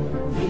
Yeah.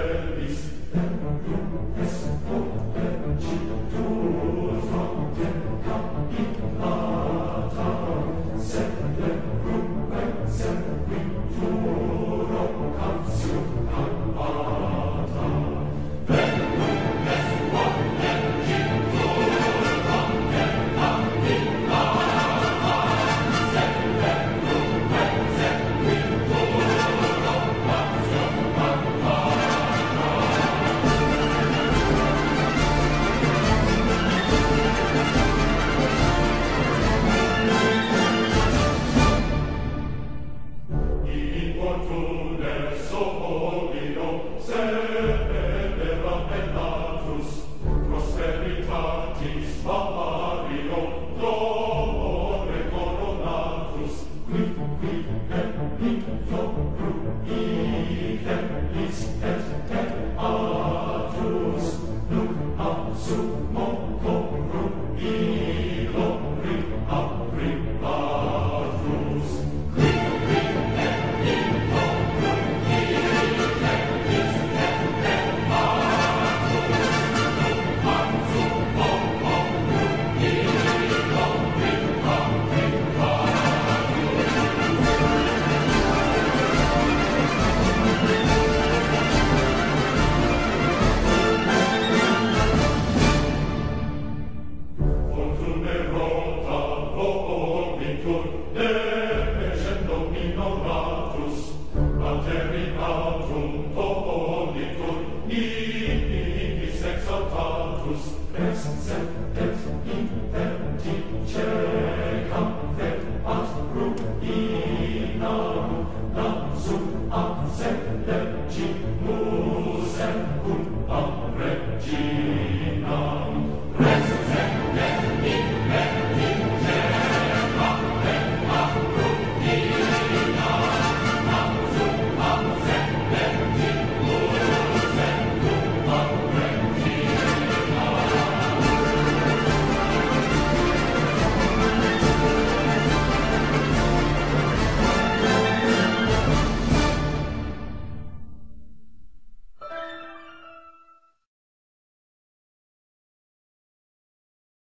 Liebe, Liebe, Liebe, Liebe ist. no